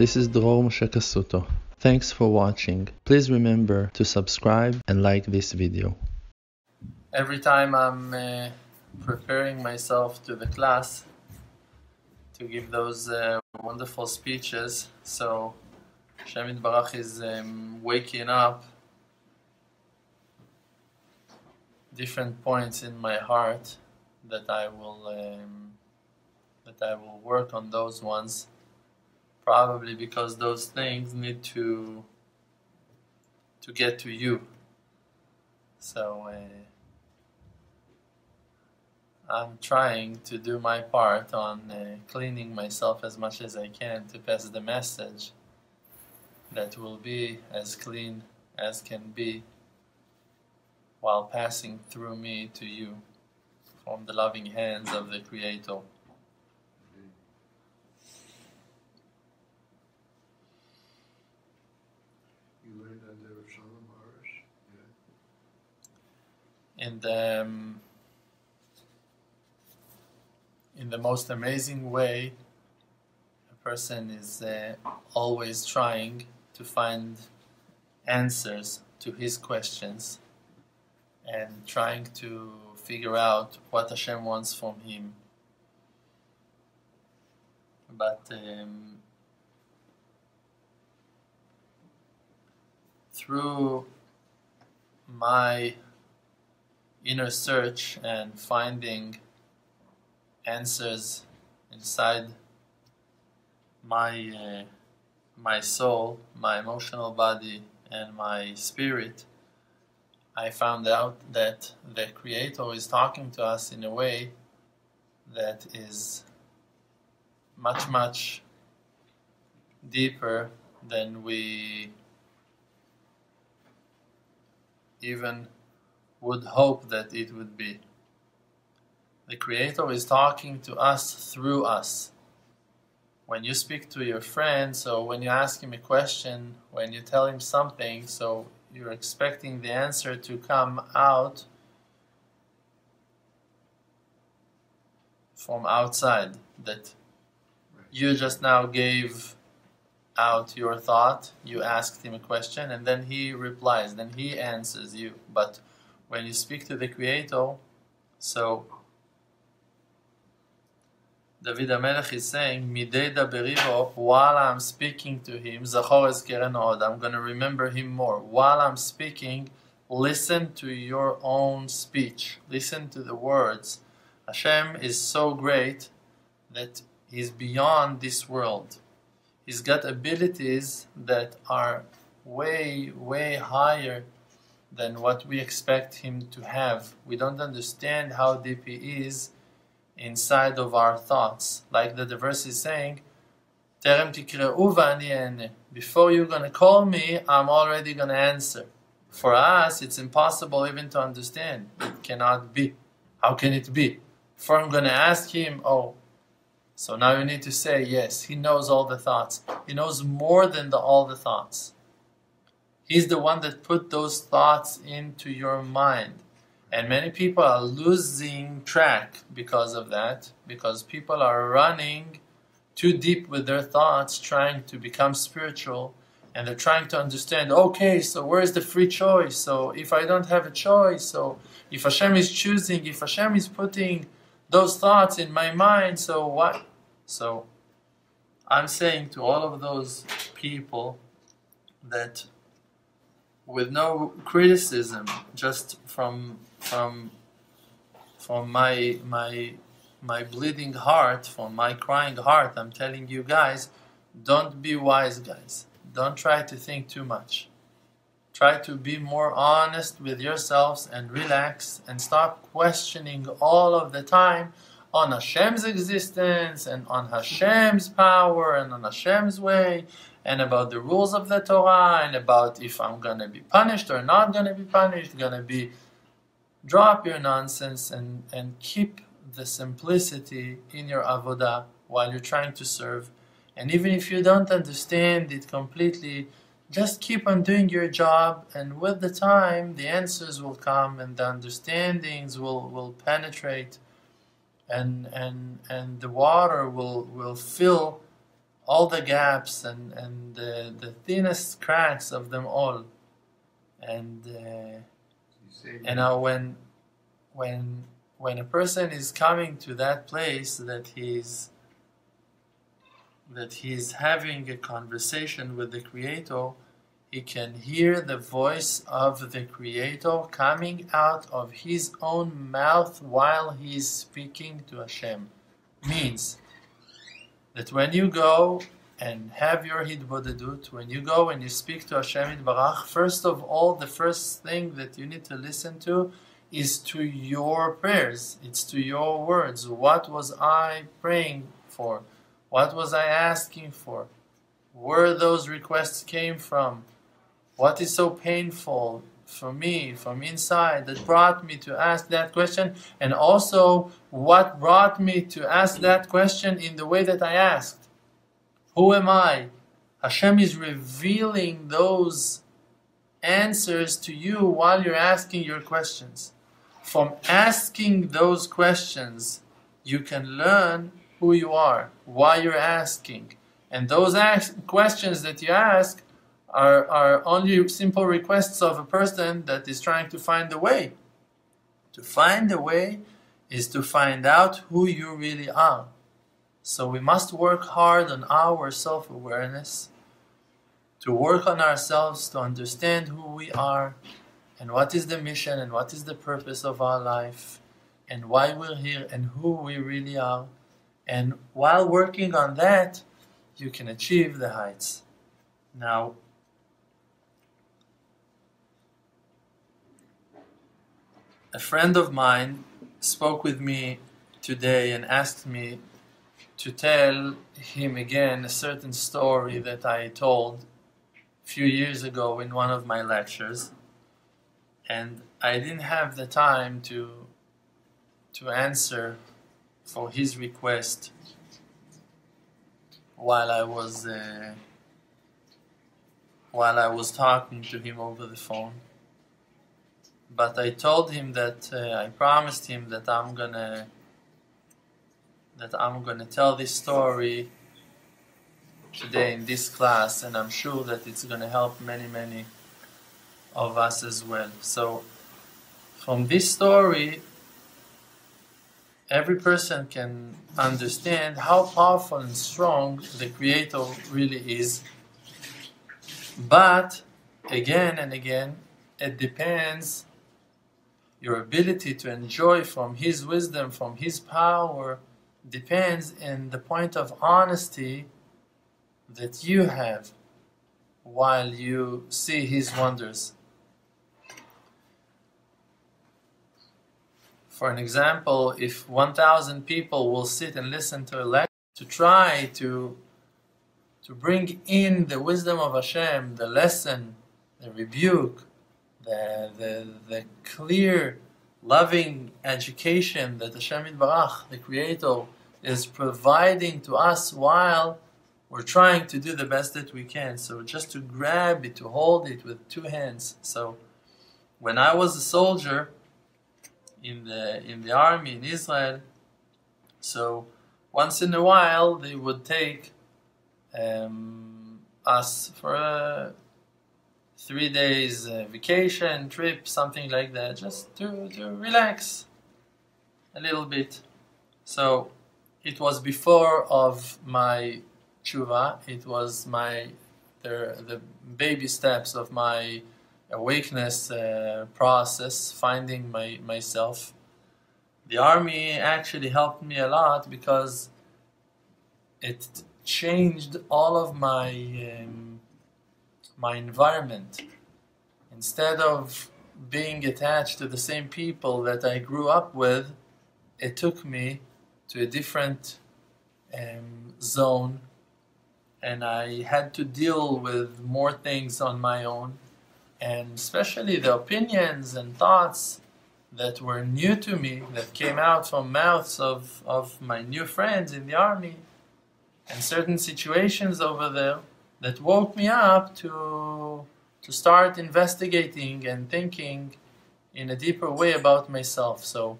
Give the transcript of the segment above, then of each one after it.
This is Dror Moshe. Thanks for watching. Please remember to subscribe and like this video. Every time I'm uh, preparing myself to the class to give those uh, wonderful speeches, so Hashem Yitbarach is um, waking up different points in my heart that I will um, that I will work on those ones probably because those things need to to get to you so uh, I'm trying to do my part on uh, cleaning myself as much as I can to pass the message that will be as clean as can be while passing through me to you from the loving hands of the Creator. You learned under Shalom Arush? Yeah. In the um, in the most amazing way a person is uh, always trying to find answers to his questions and trying to figure out what Hashem wants from him. But um, through my inner search and finding answers inside my uh, my soul, my emotional body, and my spirit, I found out that the Creator is talking to us in a way that is much, much deeper than we even would hope that it would be. The Creator is talking to us through us. When you speak to your friend, so when you ask him a question, when you tell him something, so you're expecting the answer to come out from outside, that you just now gave out your thought, you asked him a question, and then he replies, then he answers you. But when you speak to the Creator, so David HaMelech is saying, daberivo, while I'm speaking to him, Zachor od, I'm going to remember him more. While I'm speaking, listen to your own speech. Listen to the words. Hashem is so great that he's beyond this world. He's got abilities that are way, way higher than what we expect him to have. We don't understand how deep he is inside of our thoughts. Like the verse is saying, "Terem tikre'u v'ani. Before you're going to call me, I'm already going to answer. For us, it's impossible even to understand. It cannot be. How can it be? Before I'm going to ask him, oh, so now you need to say, yes, he knows all the thoughts. He knows more than the, all the thoughts. He's the one that put those thoughts into your mind. And many people are losing track because of that, because people are running too deep with their thoughts, trying to become spiritual, and they're trying to understand, okay, so where's the free choice? So if I don't have a choice, so if Hashem is choosing, if Hashem is putting those thoughts in my mind, so what? So I'm saying to all of those people that with no criticism, just from from from my my my bleeding heart, from my crying heart, I'm telling you guys, don't be wise guys. Don't try to think too much. Try to be more honest with yourselves and relax and stop questioning all of the time on Hashem's existence and on Hashem's power and on Hashem's way and about the rules of the Torah and about if I'm gonna be punished or not gonna be punished, gonna be drop your nonsense and, and keep the simplicity in your avodah while you're trying to serve. And even if you don't understand it completely, just keep on doing your job and with the time the answers will come and the understandings will, will penetrate and and and the water will will fill all the gaps and, and the, the thinnest cracks of them all. And uh, You say and now when when when a person is coming to that place that he's that he's having a conversation with the creator he can hear the voice of the creator coming out of his own mouth while he's speaking to Hashem means that when you go and have your hitbodedut, when you go and you speak to Hashem Barach, first of all, the first thing that you need to listen to is to your prayers. It's to your words. What was I praying for? What was I asking for? Where those requests came from? What is so painful for me from inside that brought me to ask that question? And also, what brought me to ask that question in the way that I asked? Who am I? Hashem is revealing those answers to you while you're asking your questions. From asking those questions, you can learn who you are, why you're asking. And those questions that you ask are, are only simple requests of a person that is trying to find the way. To find the way is to find out who you really are. So we must work hard on our self awareness, to work on ourselves, to understand who we are, and what is the mission, and what is the purpose of our life, and why we're here, and who we really are. And while working on that, you can achieve the heights. Now, a friend of mine spoke with me today and asked me to tell him again a certain story that I told a few years ago in one of my lectures. And I didn't have the time to to answer for his request while I was uh, while I was talking to him over the phone. But I told him that uh, I promised him that I'm gonna that I'm gonna tell this story today in this class, and I'm sure that it's gonna help many, many of us as well. So, from this story, every person can understand how powerful and strong the Creator really is. But again and again, it depends your ability to enjoy from His wisdom, from His power, depends in the point of honesty that you have while you see His wonders. For an example, if 1,000 people will sit and listen to a lecture to try to to bring in the wisdom of Hashem, the lesson, the rebuke, the, the, the clear, loving education that Hashem Yitbarach, the Creator, is providing to us while we're trying to do the best that we can. So just to grab it, to hold it with two hands. So when I was a soldier in the in the army in Israel, so once in a while they would take um, us for a three days uh, vacation trip, something like that, just to, to relax a little bit. So it was before of my tshuva. It was my the, the baby steps of my awakeness uh, process, finding my myself. The army actually helped me a lot because it changed all of my um, my environment. Instead of being attached to the same people that I grew up with, it took me to a different um, zone, and I had to deal with more things on my own, and especially the opinions and thoughts that were new to me, that came out from mouths of, of my new friends in the army, and certain situations over there that woke me up to to start investigating and thinking in a deeper way about myself. So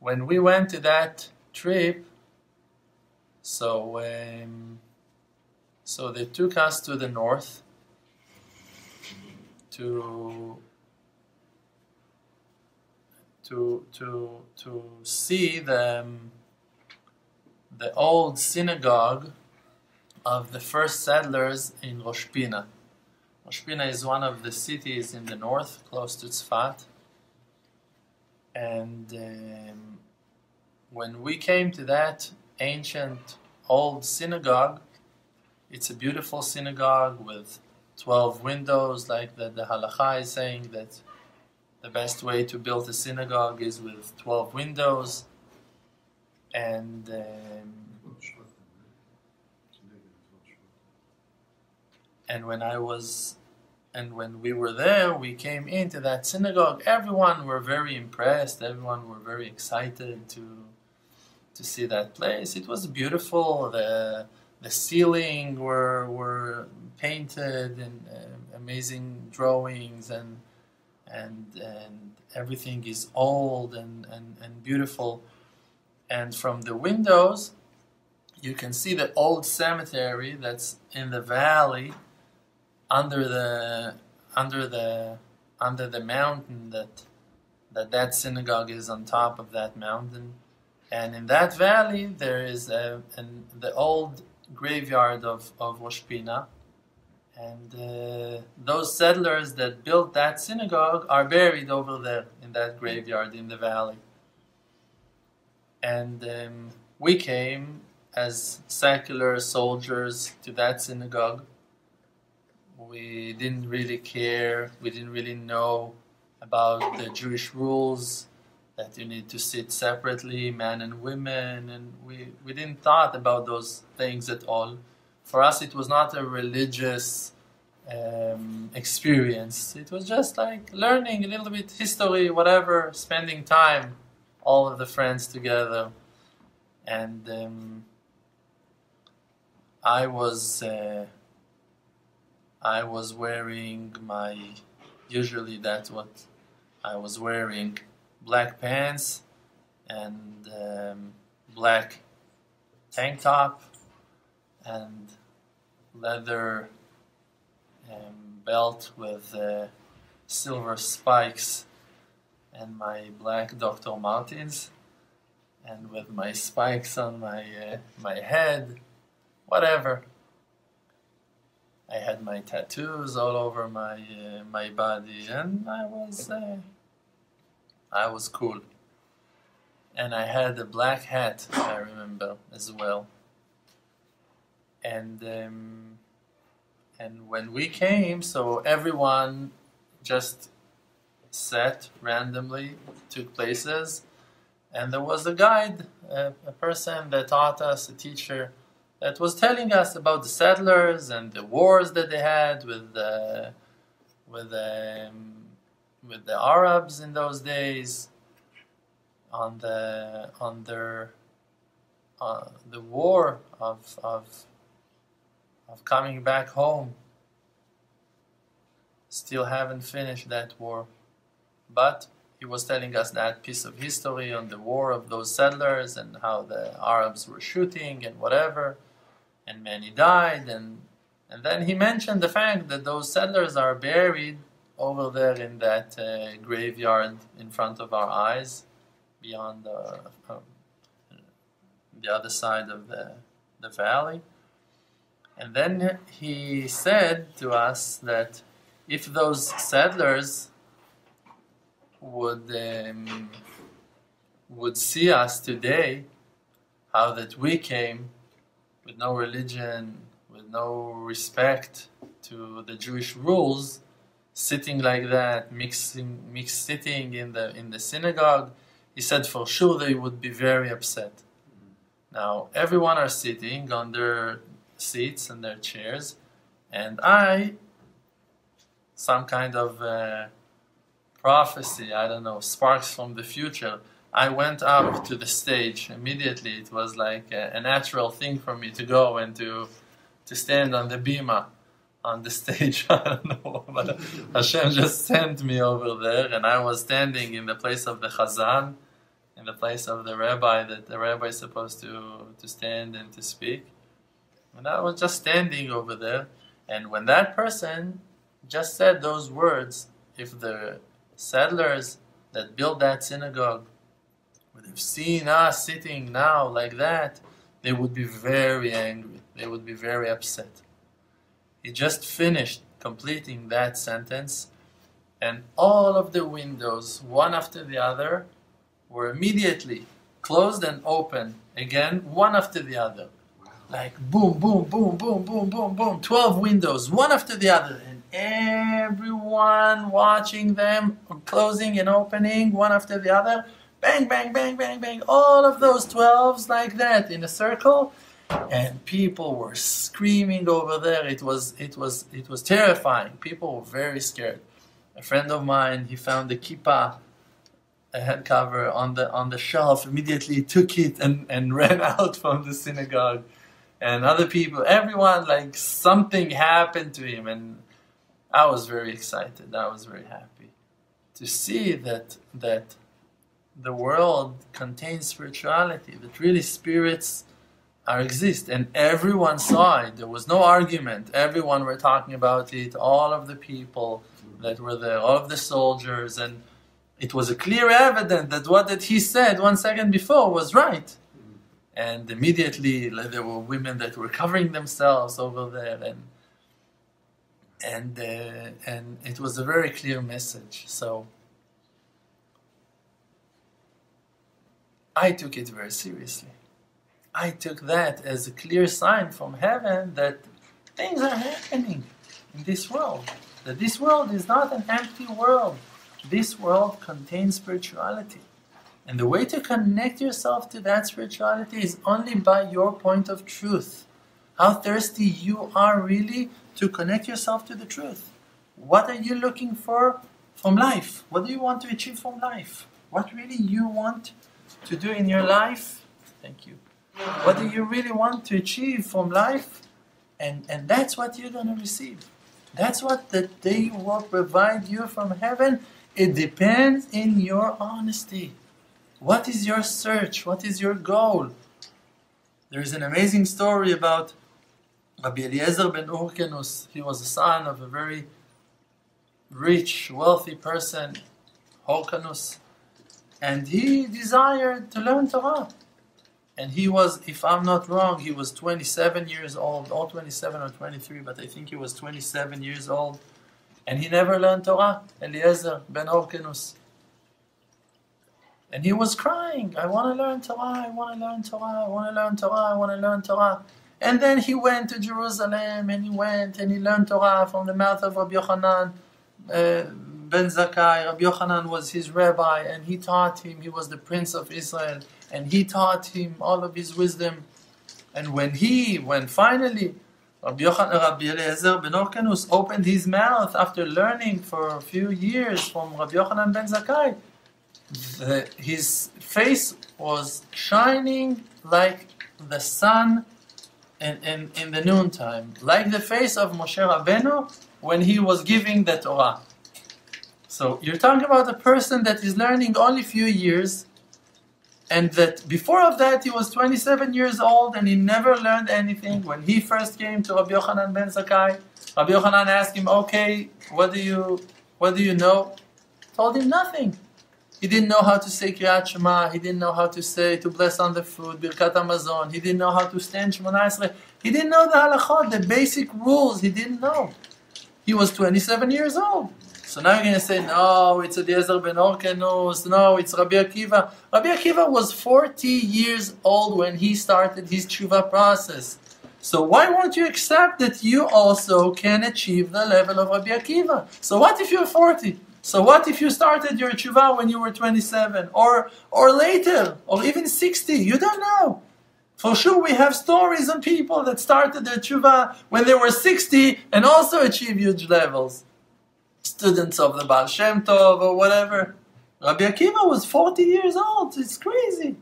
when we went to that trip, so um, So they took us to the north to to to to see the um, the old synagogue of the first settlers in Rosh Pina. Rosh Pina is one of the cities in the north, close to Tzfat. And um, when we came to that ancient old synagogue, it's a beautiful synagogue with 12 windows, like the, the halacha is saying that the best way to build a synagogue is with 12 windows. And um, and when I was and when we were there, we came into that synagogue. Everyone were very impressed. Everyone were very excited to to see that place. It was beautiful. The the ceiling were were painted and uh, amazing drawings and and and everything is old and, and, and beautiful. And from the windows, you can see the old cemetery that's in the valley under the under the under the mountain that that that synagogue is on top of that mountain. And in that valley there is a, an, the old graveyard of, of Rosh and uh, those settlers that built that synagogue are buried over there in that graveyard in the valley. And um, we came as secular soldiers to that synagogue we didn't really care. We didn't really know about the Jewish rules that you need to sit separately, men and women, and we, we didn't thought about those things at all. For us, it was not a religious um, experience. It was just like learning a little bit history, whatever, spending time, all of the friends together, and um, I was. Uh, I was wearing my, usually that's what I was wearing, black pants and um, black tank top and leather um, belt with uh, silver spikes and my black Dr. Martens and with my spikes on my uh, my head, whatever. I had my tattoos all over my uh, my body, and I was uh, I was cool. And I had a black hat, I remember as well. And um, and when we came, so everyone just sat randomly, took places, and there was a guide, a, a person that taught us, a teacher that was telling us about the settlers and the wars that they had with the with the with the Arabs in those days on the on their uh, the war of of of coming back home. Still haven't finished that war. But he was telling us that piece of history on the war of those settlers and how the Arabs were shooting and whatever and many died and and then he mentioned the fact that those settlers are buried over there in that uh, graveyard in front of our eyes beyond the um, the other side of the the valley. And then he said to us that if those settlers would um, would see us today how that we came with no religion, with no respect to the Jewish rules, sitting like that, mixing, mixed sitting in the in the synagogue, he said for sure they would be very upset. Now everyone are sitting on their seats and their chairs, and I, some kind of uh, prophecy, I don't know, sparks from the future I went up to the stage immediately. It was like a, a, natural thing for me to go and to to stand on the bima on the stage. I don't know, but Hashem just sent me over there, and I was standing in the place of the Chazan, in the place of the rabbi that the rabbi is supposed to to stand and to speak. And I was just standing over there. And when that person just said those words, if the settlers that built that synagogue have seen us sitting now like that, they would be very angry. They would be very upset. He just finished completing that sentence, and all of the windows, one after the other, were immediately closed and open again, one after the other. Like boom, boom, boom, boom, boom, boom, boom. 12 windows, one after the other. And everyone watching them closing and opening one after the other. Bang, bang, bang, bang, bang. All of those 12s like that in a circle. And people were screaming over there. It was, it was, it was terrifying. People were very scared. A friend of mine, he found the kippah a head cover on the on the shelf immediately took it and, and ran out from the synagogue and other people everyone like something happened to him and i was very excited i was very happy to see that that the world contains spirituality that really spirits are exist. And everyone saw it. There was no argument. Everyone were talking about it. All of the people that were there all of the soldiers. And it was a clear evidence that what that he said one second before was right. And immediately like, there were women that were covering themselves over there, and and uh, and it was a very clear message. So I took it very seriously. I took that as a clear sign from heaven that things are happening in this world. That this world is not an empty world this world contains spirituality. And the way to connect yourself to that spirituality is only by your point of truth. How thirsty you are really to connect yourself to the truth. What are you looking for from life? What do you want to achieve from life? What really you want to do in your life? Thank you. What do you really want to achieve from life? And, and that's what you're going to receive. That's what the day will provide you from heaven it depends in your honesty. What is your search? What is your goal? There is an amazing story about Rabbi Eliezer ben Urkenus. He was the son of a very rich, wealthy person, Horkanus, and he desired to learn Torah. And he was, if I'm not wrong, he was 27 years old, or 27 or 23, but I think he was 27 years old and he never learned Torah, Eliezer ben Horkenus. And he was crying, I want to learn Torah, I want to learn Torah, I want to learn Torah, I want to learn Torah. And then he went to Jerusalem and he went and he learned Torah from the mouth of Rabbi Yochanan uh, ben Zakkai. Rabbi Yochanan was his rabbi and he taught him, he was the prince of Israel, and he taught him all of his wisdom. And when he, when finally Rabbi, Yochanan, Rabbi Eliezer ben Horkenus opened his mouth after learning for a few years from Rabbi Yochanan ben Zakkai. The, his face was shining like the sun in, in, in the noontime, like the face of Moshe Rabbeinu when he was giving the Torah. So you're talking about a person that is learning only few years, and that before of that he was 27 years old and he never learned anything. When he first came to Rabbi Yochanan ben Zakkai, Rabbi Yochanan asked him, "Okay, what do you what do you know?" Told him nothing. He didn't know how to say Kriyat Shema. He didn't know how to say to bless on the food, Birkat Hamazon. He didn't know how to stand Shemona Esrei. He didn't know the halachot, the basic rules. He didn't know. He was 27 years old. So now you're going to say, no, it's Eliezer ben Horkenus, no, it's Rabbi Akiva. Rabbi Akiva was 40 years old when he started his tshuva process. So why won't you accept that you also can achieve the level of Rabbi Akiva? So what if you're 40? So what if you started your tshuva when you were 27 or or later or even 60? You don't know. For sure we have stories on people that started their tshuva when they were 60 and also achieve huge levels students of the Baal Shem Tov or whatever. Rabbi Akiva was 40 years old. It's crazy.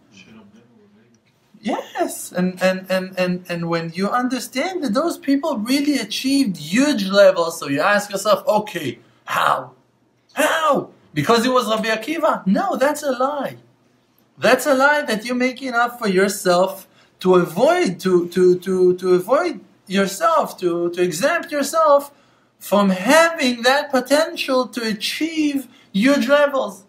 Yes, and, and, and, and, and when you understand that those people really achieved huge levels, so you ask yourself, okay, how? How? Because it was Rabbi Akiva? No, that's a lie. That's a lie that you're making up for yourself to avoid to to to to avoid yourself to to exempt yourself from having that potential to achieve huge levels.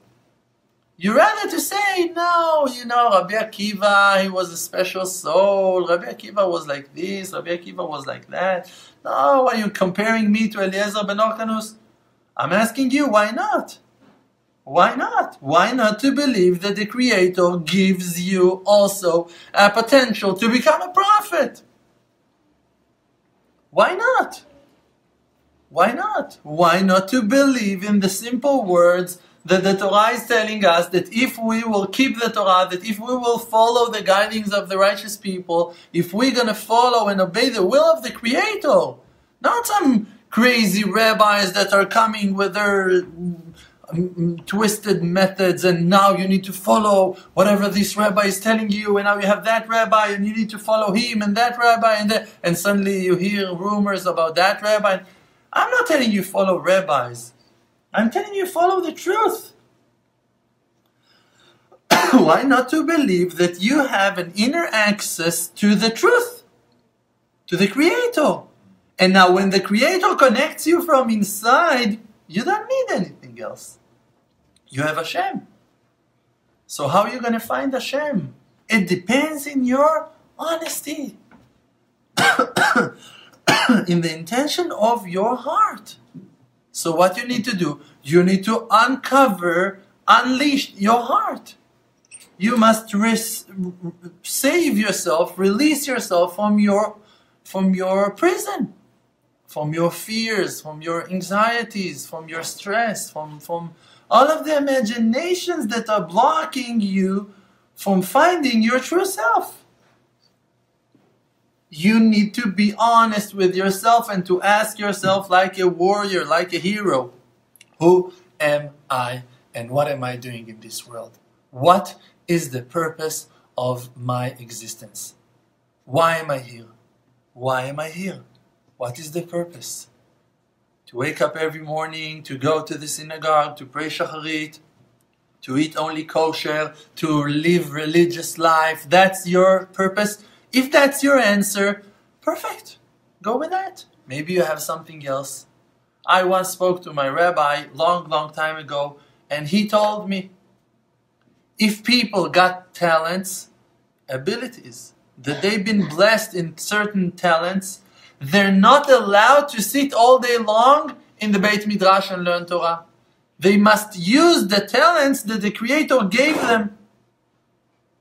You rather to say, no, you know, Rabbi Akiva, he was a special soul. Rabbi Akiva was like this, Rabbi Akiva was like that. No, are you comparing me to Eliezer ben Orkanus? I'm asking you, why not? Why not? Why not to believe that the Creator gives you also a potential to become a prophet? Why not? Why not? Why not to believe in the simple words that the Torah is telling us that if we will keep the Torah, that if we will follow the guidings of the righteous people, if we're going to follow and obey the will of the Creator, not some crazy rabbis that are coming with their mm, twisted methods and now you need to follow whatever this rabbi is telling you and now you have that rabbi and you need to follow him and that rabbi and that and suddenly you hear rumors about that rabbi i'm not telling you follow rabbis. I'm telling you follow the truth. Why not to believe that you have an inner access to the truth to the creator? And now when the creator connects you from inside you don't need anything else. You have Hashem. So how are you going to find Hashem? It depends in your honesty, in the intention of your heart. So what you need to do, you need to uncover, unleash your heart. You must save yourself, release yourself from your from your prison, from your fears, from your anxieties, from your stress, from from all of the imaginations that are blocking you from finding your true self. You need to be honest with yourself and to ask yourself, like a warrior, like a hero, who am I and what am I doing in this world? What is the purpose of my existence? Why am I here? Why am I here? What is the purpose? to wake up every morning, to go to the synagogue, to pray shacharit, to eat only kosher, to live religious life. That's your purpose. If that's your answer, perfect. Go with that. Maybe you have something else. I once spoke to my rabbi long, long time ago, and he told me if people got talents, abilities, that they've been blessed in certain talents, they're not allowed to sit all day long in the Beit Midrash and learn Torah. They must use the talents that the Creator gave them.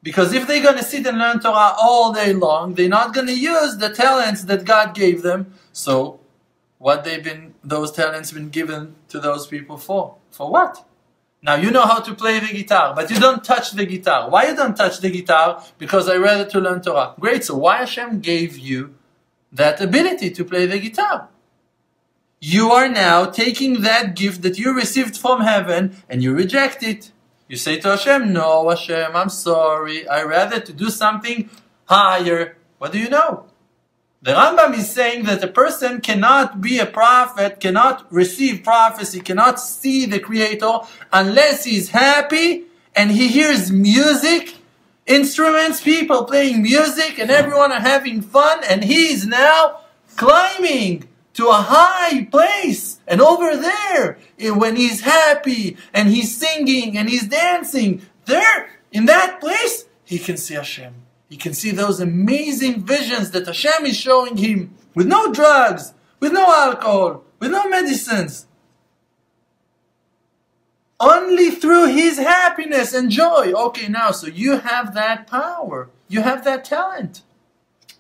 Because if they're going to sit and learn Torah all day long, they're not going to use the talents that God gave them. So, what they've been, those talents been given to those people for? For what? Now you know how to play the guitar, but you don't touch the guitar. Why you don't touch the guitar? Because I rather to learn Torah. Great. So why Hashem gave you that ability to play the guitar. You are now taking that gift that you received from heaven and you reject it. You say to Hashem, No, Hashem, I'm sorry. I rather to do something higher. What do you know? The Rambam is saying that a person cannot be a prophet, cannot receive prophecy, cannot see the Creator unless he's happy and he hears music instruments, people playing music, and everyone are having fun, and he's now climbing to a high place. And over there, eh, when he's happy and he's singing and he's dancing, there, in that place, he can see Hashem. He can see those amazing visions that Hashem is showing him with no drugs, with no alcohol, with no medicines. Only through his happiness and joy. Okay, now, so you have that power. You have that talent.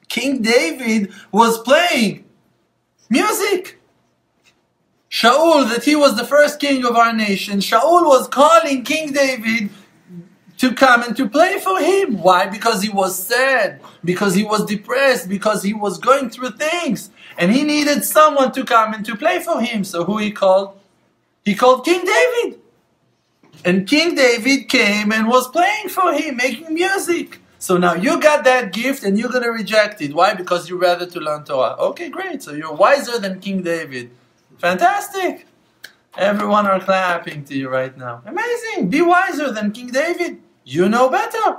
King David was playing music. Shaul, that he was the first king of our nation, Shaul was calling King David to come and to play for him. Why? Because he was sad, because he was depressed, because he was going through things, and he needed someone to come and to play for him. So who he called? He called King David. And King David came and was playing for him, making music. So now you got that gift and you're going to reject it. Why? Because you rather to learn Torah. Okay, great. So you're wiser than King David. Fantastic. Everyone are clapping to you right now. Amazing. Be wiser than King David. You know better.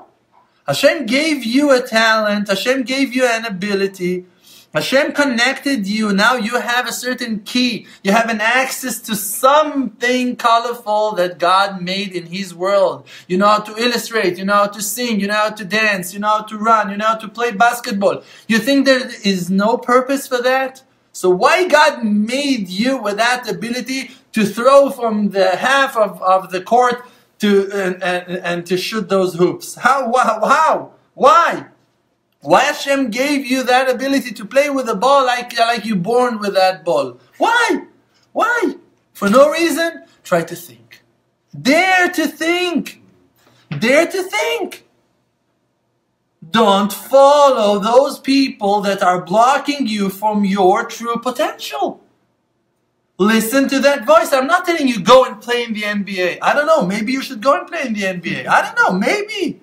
Hashem gave you a talent, Hashem gave you an ability, Hashem connected you. Now you have a certain key. You have an access to something colorful that God made in His world. You know how to illustrate. You know how to sing. You know how to dance. You know how to run. You know how to play basketball. You think there is no purpose for that? So why God made you with that ability to throw from the half of, of the court to and, and, and to shoot those hoops? How? How? Why? Why Hashem gave you that ability to play with the ball like, like you're born with that ball? Why? Why? For no reason? Try to think. Dare to think. Dare to think. Don't follow those people that are blocking you from your true potential. Listen to that voice. I'm not telling you go and play in the NBA. I don't know. Maybe you should go and play in the NBA. I don't know. Maybe.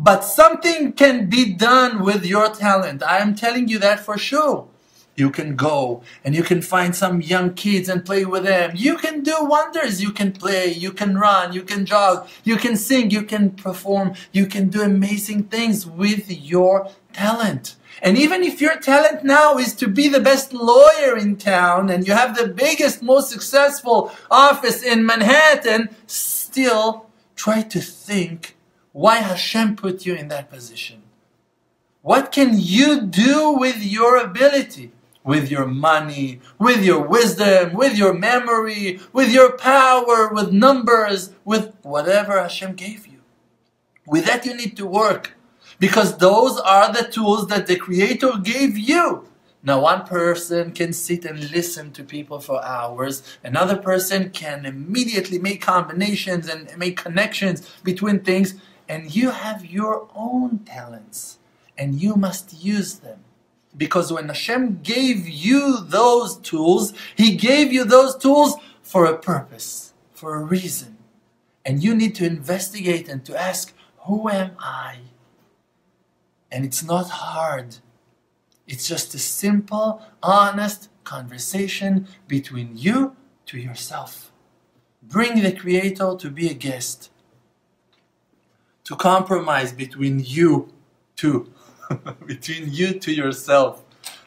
But something can be done with your talent. I am telling you that for sure. You can go and you can find some young kids and play with them. You can do wonders. You can play, you can run, you can jog, you can sing, you can perform, you can do amazing things with your talent. And even if your talent now is to be the best lawyer in town and you have the biggest, most successful office in Manhattan, still try to think why Hashem put you in that position. What can you do with your ability? With your money, with your wisdom, with your memory, with your power, with numbers, with whatever Hashem gave you. With that you need to work. Because those are the tools that the Creator gave you. Now, one person can sit and listen to people for hours. Another person can immediately make combinations and make connections between things and you have your own talents and you must use them. Because when Hashem gave you those tools, He gave you those tools for a purpose, for a reason. And you need to investigate and to ask, Who am I? And it's not hard. It's just a simple, honest conversation between you to yourself. Bring the Creator to be a guest to compromise between you two, between you to yourself.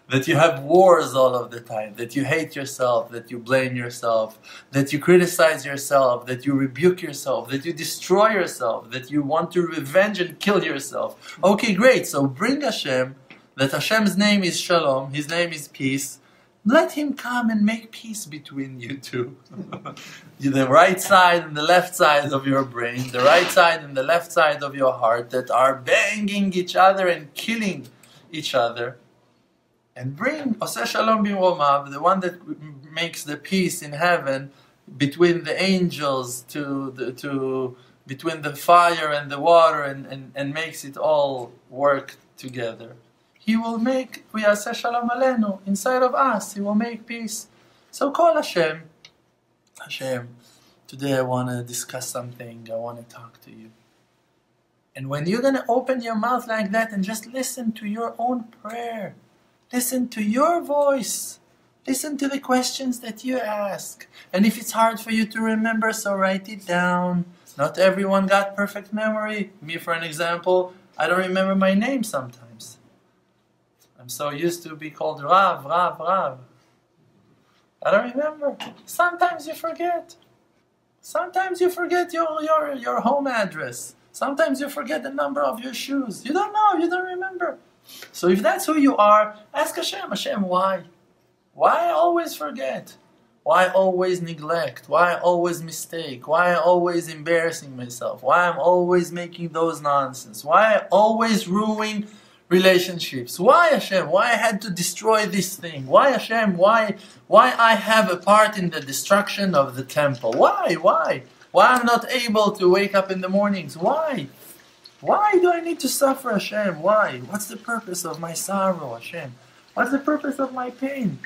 That you have wars all of the time, that you hate yourself, that you blame yourself, that you criticize yourself, that you rebuke yourself, that you destroy yourself, that you want to revenge and kill yourself. Okay, great. So bring Hashem, that Hashem's name is Shalom, His name is peace, let him come and make peace between you two. the right side and the left side of your brain, the right side and the left side of your heart that are banging each other and killing each other. And bring Oseh Shalom Bimromav, the one that makes the peace in heaven between the angels to the, to between the fire and the water and, and, and makes it all work together. He will make V'yaseh Shalom Aleinu inside of us. He will make peace. So call Hashem. Hashem, today I want to discuss something. I want to talk to you. And when you're going to open your mouth like that and just listen to your own prayer, listen to your voice, listen to the questions that you ask. And if it's hard for you to remember, so write it down. Not everyone got perfect memory. Me, for an example, I don't remember my name sometimes. I'm so used to be called Rav, Rav, Rav. I don't remember. Sometimes you forget. Sometimes you forget your, your, your home address. Sometimes you forget the number of your shoes. You don't know, you don't remember. So if that's who you are, ask Hashem, Hashem, why? Why always forget? Why always neglect? Why always mistake? Why always embarrassing myself? Why I'm always making those nonsense? Why I always ruining relationships. Why Hashem? Why I had to destroy this thing? Why Hashem? Why why I have a part in the destruction of the temple? Why? Why? Why I'm not able to wake up in the mornings? Why? Why do I need to suffer Hashem? Why? What's the purpose of my sorrow, Hashem? What's the purpose of my pain?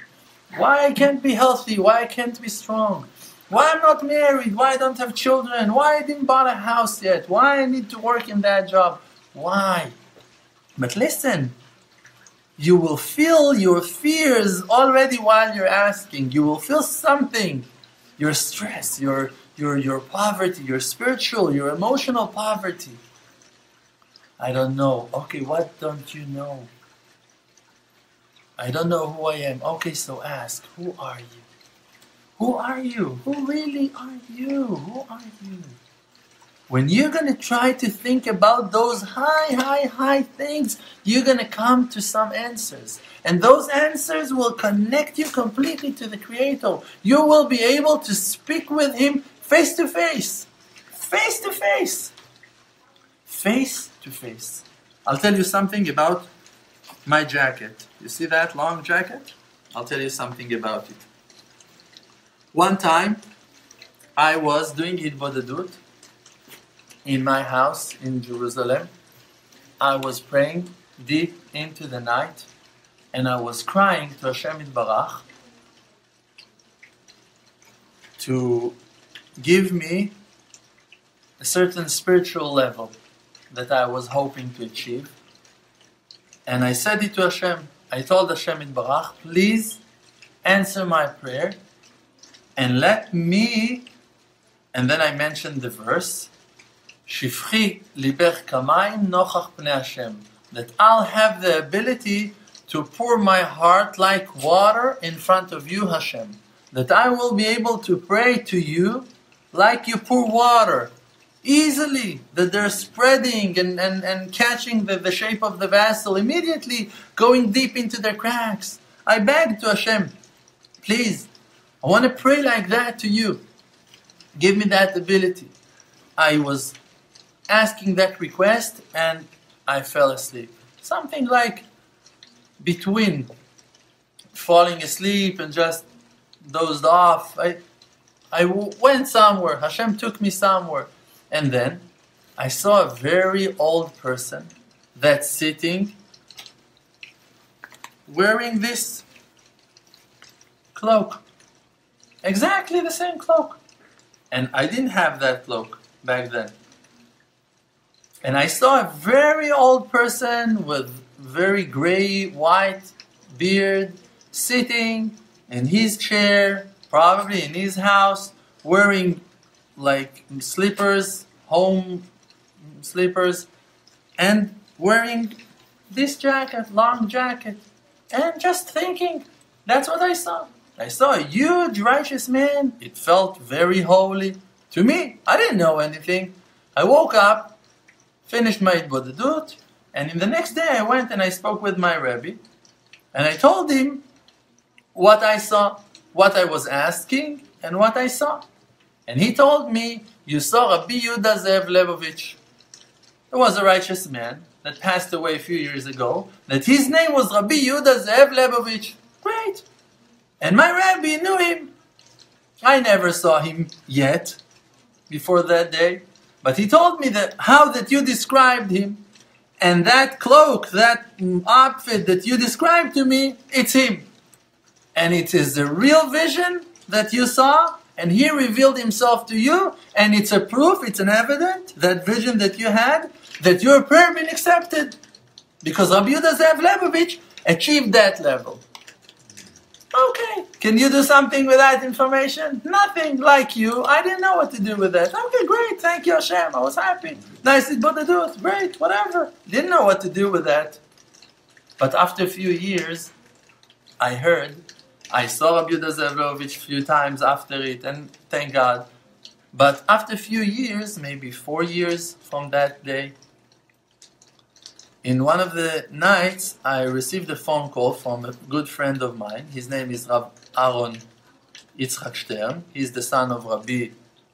Why I can't be healthy? Why I can't be strong? Why I'm not married? Why I don't have children? Why I didn't buy a house yet? Why I need to work in that job? Why? But listen, you will feel your fears already while you're asking. You will feel something. Your stress, your, your, your poverty, your spiritual, your emotional poverty. I don't know. Okay, what don't you know? I don't know who I am. Okay, so ask, who are you? Who are you? Who really are you? Who are you? When you're going to try to think about those high, high, high things, you're going to come to some answers. And those answers will connect you completely to the Creator. You will be able to speak with Him face to face. Face to face. Face to face. I'll tell you something about my jacket. You see that long jacket? I'll tell you something about it. One time, I was doing Hitbodedut in my house in Jerusalem. I was praying deep into the night and I was crying to Hashem Barach to give me a certain spiritual level that I was hoping to achieve. And I said it to Hashem. I told Hashem Yitbarach, please answer my prayer and let me, and then I mentioned the verse, Libech kamayim nochach Hashem, that I'll have the ability to pour my heart like water in front of you, Hashem. That I will be able to pray to you like you pour water easily, that they're spreading and, and, and catching the, the shape of the vessel, immediately going deep into their cracks. I beg to Hashem, please, I want to pray like that to you. Give me that ability. I was asking that request and I fell asleep. Something like between falling asleep and just dozed off. I, I went somewhere. Hashem took me somewhere. And then I saw a very old person that's sitting wearing this cloak. Exactly the same cloak. And I didn't have that cloak back then. And I saw a very old person with very gray, white beard sitting in his chair, probably in his house, wearing like slippers, home slippers, and wearing this jacket, long jacket, and just thinking, that's what I saw. I saw a huge righteous man. It felt very holy to me. I didn't know anything. I woke up, finished my Bodedut, and in the next day I went and I spoke with my Rebbe, and I told him what I saw, what I was asking, and what I saw. And he told me, you saw Rabbi Yehuda Zev Lebovich. Was a righteous man that passed away a few years ago, that his name was Rabbi Yehuda Zev Lebovich. Great. And my rabbi knew him. I never saw him yet before that day, but he told me that how that you described him and that cloak, that outfit that you described to me, it's him. And it is the real vision that you saw, and he revealed himself to you, and it's a proof, it's an evidence, that vision that you had, that your prayer been accepted. Because Rabbi Zev Lebovich achieved that level. Okay. Can you do something with that information? Nothing. Like you, I didn't know what to do with that. Okay, great. Thank you, Hashem. I was happy. Nice to do it. Great. Whatever. Didn't know what to do with that. But after a few years, I heard, I saw Rabbi Zev Lebovich a few times after it, and thank God. But after a few years, maybe four years from that day, in one of the nights, I received a phone call from a good friend of mine. His name is Rav Aaron Yitzchak Stern. He's the son of Rabbi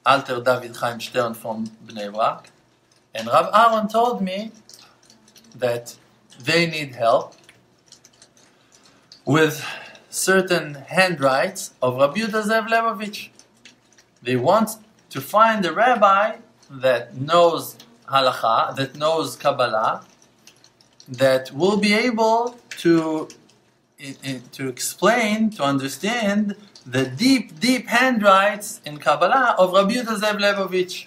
Alter David Chaim Stern from Bnei Brak. And Rav Aaron told me that they need help with certain handwrites of Rabbi Yehuda Zev Lebovich. They want to find a rabbi that knows halacha, that knows Kabbalah, that will be able to to explain, to understand the deep, deep handwrites in Kabbalah of Rabbi Yehuda Zev Lebovich.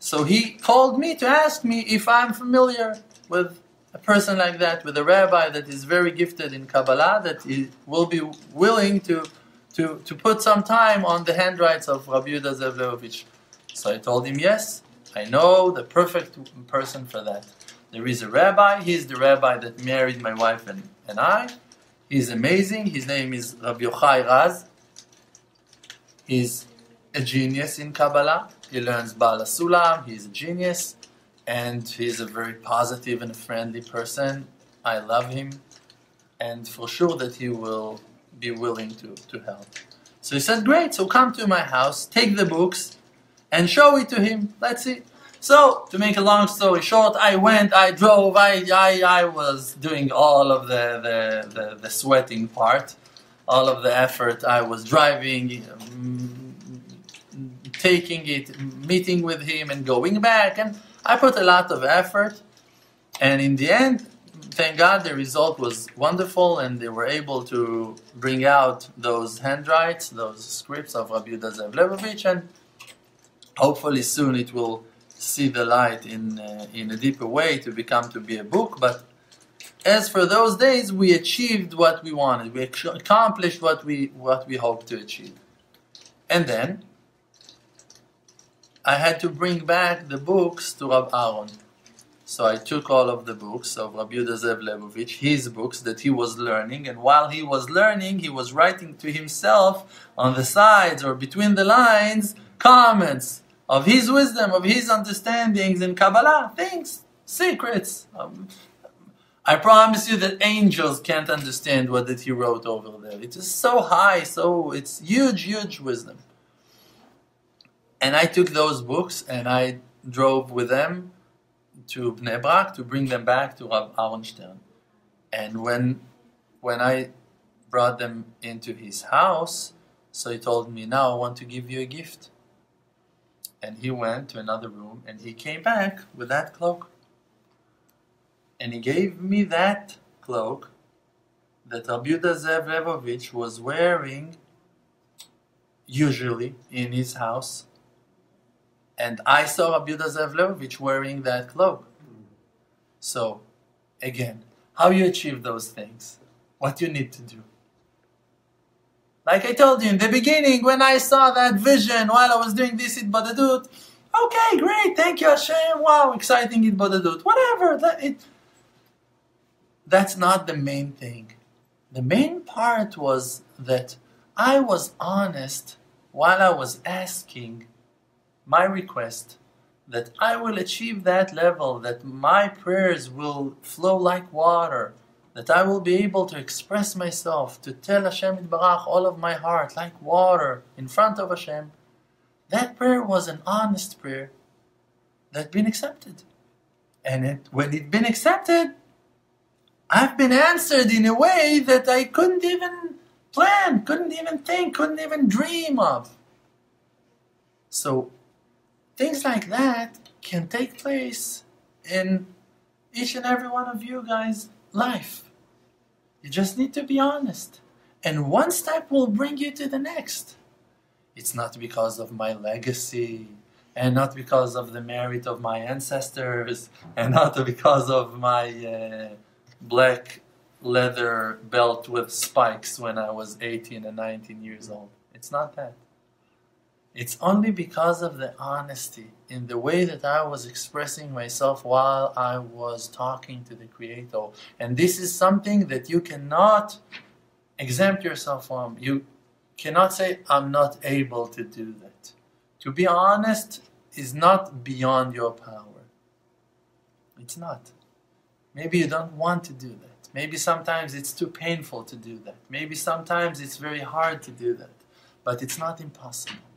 So he called me to ask me if I'm familiar with a person like that, with a rabbi that is very gifted in Kabbalah, that he will be willing to, to, to put some time on the handwrites of Rabbi Yehuda Zev Lebovich. So I told him, yes, I know the perfect person for that. There is a rabbi. He's the rabbi that married my wife and, and I. He's amazing. His name is Rabbi Yochai Raz. He's a genius in Kabbalah. He learns Baal HaSulam. He's a genius. And he's a very positive and friendly person. I love him. And for sure that he will be willing to, to help. So he said, Great, so come to my house, take the books, and show it to him. Let's see. So, to make a long story short, I went, I drove, I, I, I was doing all of the, the, the, the sweating part, all of the effort. I was driving, um, taking it, meeting with him, and going back. And I put a lot of effort. And in the end, thank God the result was wonderful, and they were able to bring out those handwrites, those scripts of Rabbi Yehuda Zev Lebovich, and hopefully soon it will see the light in uh, in a deeper way to become to be a book. But as for those days, we achieved what we wanted. We accomplished what we what we hoped to achieve, and then I had to bring back the books to Rav Aaron. So I took all of the books of Rabbi Yehuda Zev Lebovich, his books that he was learning, and while he was learning, he was writing to himself on the sides or between the lines comments of his wisdom, of his understandings in Kabbalah, things, secrets. Um, I promise you that angels can't understand what that he wrote over there. It is so high, so it's huge, huge wisdom. And I took those books and I drove with them to Bnei Brak to bring them back to Rav Aaron Stern. And when when I brought them into his house, so he told me, "Now I want to give you a gift." And he went to another room and he came back with that cloak. And he gave me that cloak that Rabbi Yehuda Zev Lebovich was wearing usually in his house. And I saw Rabbi Yehuda Zev Lebovich wearing that cloak. So, again, how you achieve those things? What you need to do? Like I told you in the beginning, when I saw that vision while I was doing this Hitbodedut, okay, great, thank you Hashem, wow, exciting Hitbodedut, whatever. That, it, that's not the main thing. The main part was that I was honest while I was asking my request that I will achieve that level, that my prayers will flow like water, that I will be able to express myself, to tell Hashem Barach all of my heart, like water, in front of Hashem. That prayer was an honest prayer that been accepted. And it, when it been accepted, I've been answered in a way that I couldn't even plan, couldn't even think, couldn't even dream of. So things like that can take place in each and every one of you guys' life. You just need to be honest. And one step will bring you to the next. It's not because of my legacy, and not because of the merit of my ancestors, and not because of my uh, black leather belt with spikes when I was 18 and 19 years old. It's not that. It's only because of the honesty in the way that I was expressing myself while I was talking to the Creator. And this is something that you cannot exempt yourself from. You cannot say, I'm not able to do that. To be honest is not beyond your power. It's not. Maybe you don't want to do that. Maybe sometimes it's too painful to do that. Maybe sometimes it's very hard to do that. But it's not impossible.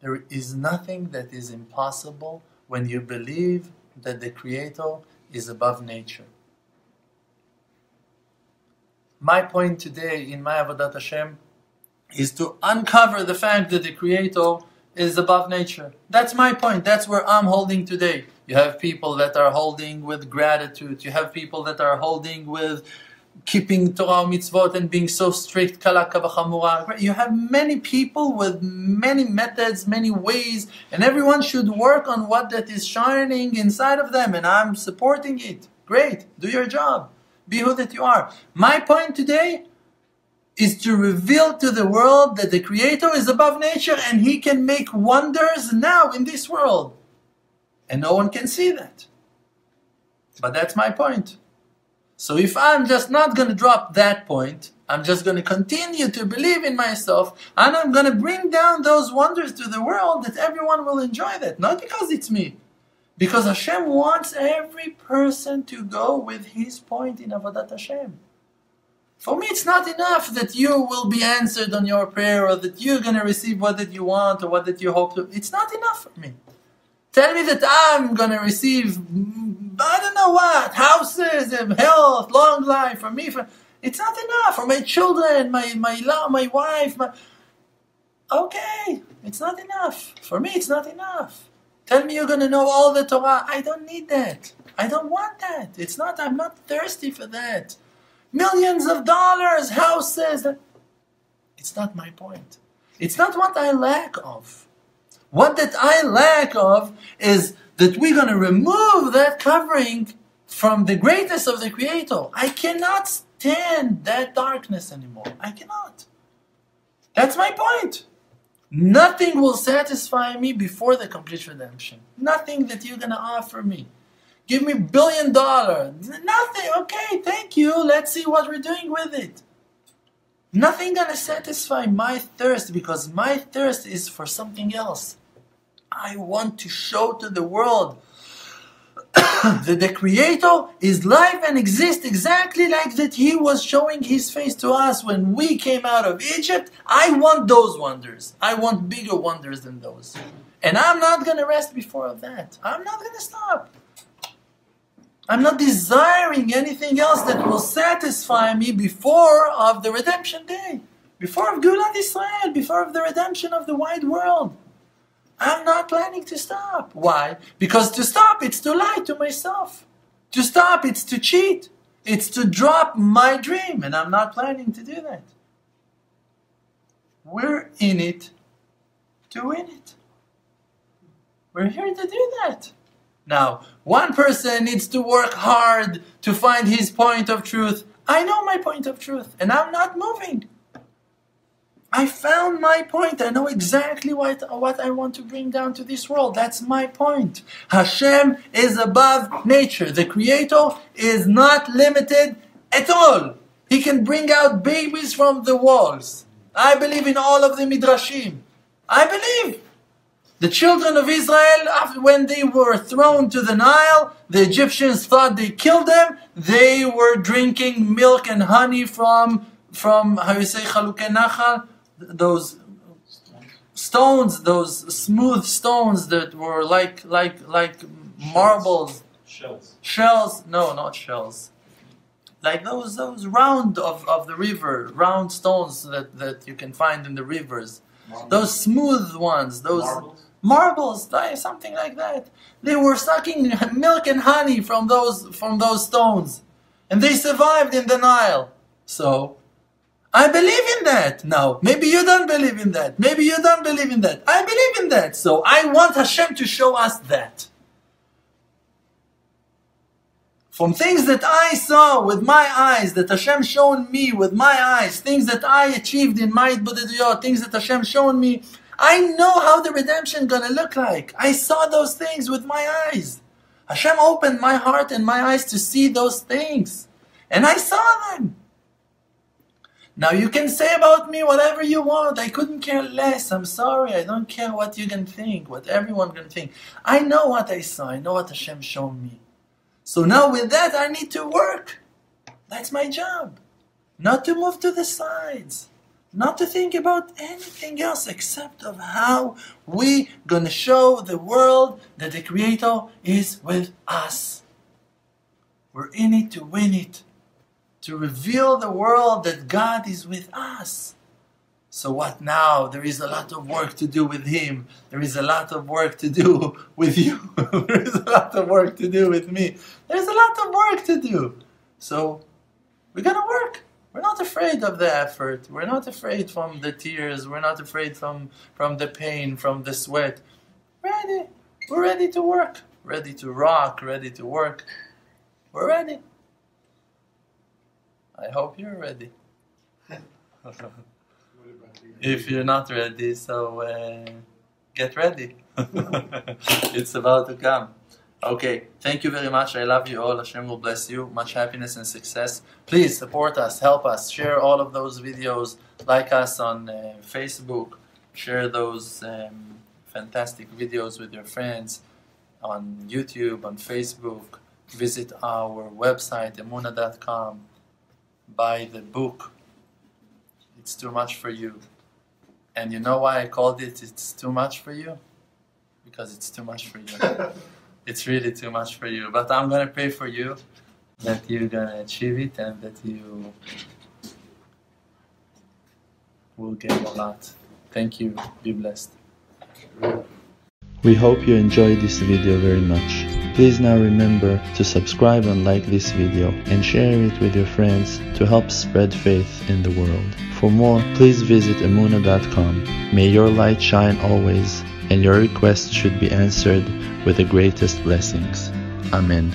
There is nothing that is impossible when you believe that the Creator is above nature. My point today in my Avodat Hashem is to uncover the fact that the Creator is above nature. That's my point. That's where I'm holding today. You have people that are holding with gratitude. You have people that are holding with keeping Torah mitzvot and being so strict. You have many people with many methods, many ways, and everyone should work on what that is shining inside of them, and I'm supporting it. Great, do your job. Be who that you are. My point today is to reveal to the world that the Creator is above nature and He can make wonders now in this world. And no one can see that. But that's my point. So if I'm just not going to drop that point, I'm just going to continue to believe in myself and I'm going to bring down those wonders to the world that everyone will enjoy that. Not because it's me. Because Hashem wants every person to go with his point in Avodat Hashem. For me, it's not enough that you will be answered on your prayer or that you're going to receive what that you want or what that you hope to. It's not enough for me. Tell me that I'm going to receive, I don't know what, houses and health, long life for me. For, it's not enough for my children, my, my, love, my wife. My, okay, it's not enough. For me, it's not enough. Tell me you're going to know all the Torah. I don't need that. I don't want that. It's not, I'm not thirsty for that millions of dollars, houses. It's not my point. It's not what I lack of. What that I lack of is that we're going to remove that covering from the greatness of the Creator. I cannot stand that darkness anymore. I cannot. That's my point. Nothing will satisfy me before the complete redemption. Nothing that you're going to offer me. Give me billion dollar. Nothing. Okay, thank you. Let's see what we're doing with it. Nothing gonna satisfy my thirst because my thirst is for something else. I want to show to the world that the Creator is live and exists exactly like that He was showing His face to us when we came out of Egypt. I want those wonders. I want bigger wonders than those. And I'm not gonna rest before that. I'm not gonna stop. I'm not desiring anything else that will satisfy me before of the redemption day, before of Geulat Israel, before of the redemption of the wide world. I'm not planning to stop. Why? Because to stop, it's to lie to myself. To stop, it's to cheat. It's to drop my dream, and I'm not planning to do that. We're in it to win it. We're here to do that. Now, one person needs to work hard to find his point of truth. I know my point of truth, and I'm not moving. I found my point. I know exactly what, what I want to bring down to this world. That's my point. Hashem is above nature. The Creator is not limited at all. He can bring out babies from the walls. I believe in all of the midrashim. I believe. The children of Israel, when they were thrown to the Nile, the Egyptians thought they killed them. They were drinking milk and honey from, from how you say, chaluke nachal, those stones, those smooth stones that were like, like, like marbles. Shells. Shells? No, not shells. Like those, those round of, of the river, round stones that, that you can find in the rivers. Marbles. Those smooth ones, those Marbles. marbles, like, something like that. They were sucking milk and honey from those from those stones, and they survived in the Nile. So, I believe in that. Now, maybe you don't believe in that. Maybe you don't believe in that. I believe in that. So, I want Hashem to show us that. From things that I saw with my eyes, that Hashem shown me with my eyes, things that I achieved in my Bodhidiyot, things that Hashem shown me, I know how the redemption gonna look like. I saw those things with my eyes. Hashem opened my heart and my eyes to see those things. And I saw them. Now you can say about me whatever you want. I couldn't care less. I'm sorry. I don't care what you can think, what everyone can think. I know what I saw. I know what Hashem showed me. So now with that, I need to work. That's my job. Not to move to the sides. Not to think about anything else except of how we gonna show the world that the Creator is with us. We're in it to win it. To reveal the world that God is with us. So what now? There is a lot of work to do with him. There is a lot of work to do with you. there is a lot of work to do with me. There's a lot of work to do. So we're gonna work. We're not afraid of the effort. We're not afraid from the tears. We're not afraid from, from the pain, from the sweat. Ready. We're ready to work. Ready to rock, ready to work. We're ready. I hope you're ready. If you're not ready, so uh, get ready. it's about to come. Okay, thank you very much. I love you all. Hashem will bless you. Much happiness and success. Please support us, help us, share all of those videos, like us on uh, Facebook, share those um, fantastic videos with your friends on YouTube, on Facebook. Visit our website, emunah.com. Buy the book. It's too much for you. And you know why I called it It's Too Much for You? Because it's too much for you. it's really too much for you. But I'm gonna pray for you that you're gonna achieve it and that you will get a lot. Thank you. Be blessed. We hope you enjoyed this video very much. Please now remember to subscribe and like this video and share it with your friends to help spread faith in the world. For more, please visit emunah.com. May your light shine always and your requests should be answered with the greatest blessings. Amen.